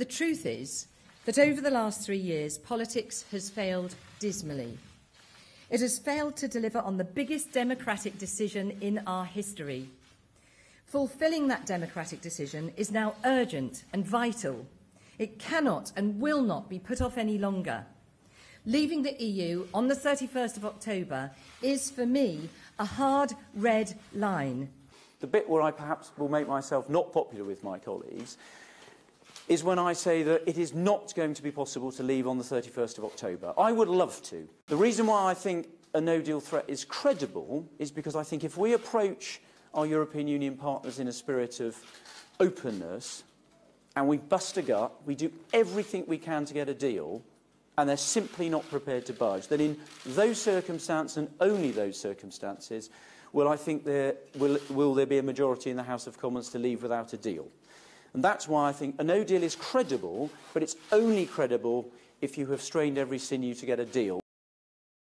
The truth is that over the last three years, politics has failed dismally. It has failed to deliver on the biggest democratic decision in our history. Fulfilling that democratic decision is now urgent and vital. It cannot and will not be put off any longer. Leaving the EU on the 31st of October is, for me, a hard red line. The bit where I perhaps will make myself not popular with my colleagues is when I say that it is not going to be possible to leave on the 31st of October. I would love to. The reason why I think a no-deal threat is credible is because I think if we approach our European Union partners in a spirit of openness and we bust a gut, we do everything we can to get a deal, and they're simply not prepared to budge, then in those circumstances and only those circumstances will I think there, will, will there be a majority in the House of Commons to leave without a deal. And that's why I think a no deal is credible, but it's only credible if you have strained every sinew to get a deal.